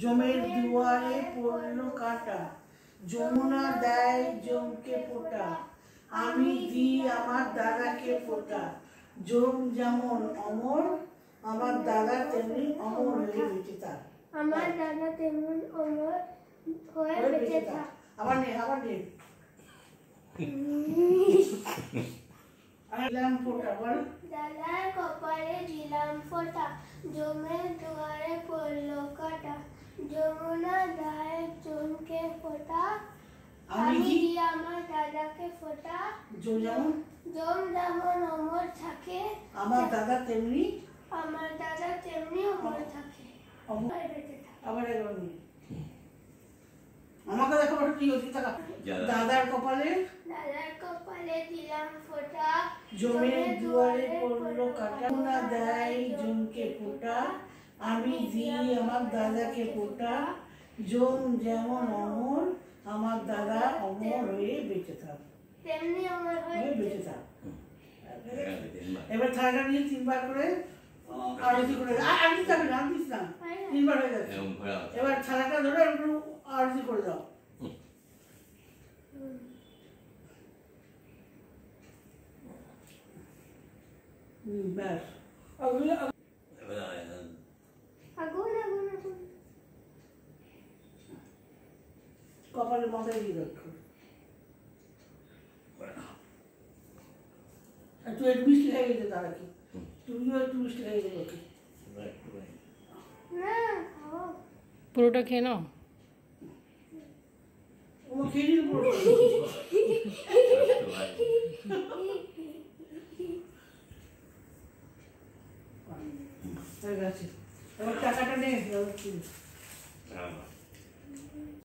জমের দুয়ারে পড়ল কাটা যমুনা দেয় জমকে ফোঁটা আমি দিই আমার দাদাকে ফোঁটা। জম যেমন অমর আমার দাদা তেমনি অমর হয়ে বেঁচে থাক। আমার দাদা তেমন অমর হয়ে বেঁচে থাক। আবার নে আবার নে। আইলাম ফোঁটা বল। দাদার কপালে দিলাম ফোঁটা জমের দুয়ারে পড়ল ফোঁটা আমি আমার দাদাকে ফোঁটা। জম যেমন? জম যেমন অমর থাকে আমার দাদা তেমনি? আমার দাদা তেমনি অমর থাকে। আবার একবার আমাকে দেখো ওটা কি হচ্ছে টাকা দাদার কপালে? দাদার কপালে দিলাম ফোঁটা। জমের দুয়ারে পড়ল কাটানা দেয় জমকে ফোঁটা। আমি দিই আমার দাদাকে ফোঁটা। জম যেমন অমর আমার দাদা অমর হয়ে বেঁচে থাক। তেমনি অমর হয়ে হয়ে বেঁচে থাক। এবার থালাটা নিয়ে তিনবার করে আরতি করে আ- আর না না। তিনবার হয়ে যাচ্ছে। এবার থালাটা ধরে একটু আরতি করে দাও। ব্যাস। কপালের মাথায় দিয়ে রাখো একটু একটু মিষ্টি খাইয়ে দিতে তারা কি। তুমিও একটু মিষ্টি খাইয়ে দেবো কি পুরোটা খেয়ে নাও। টাকাটা নে এবার কি? হ্যাঁ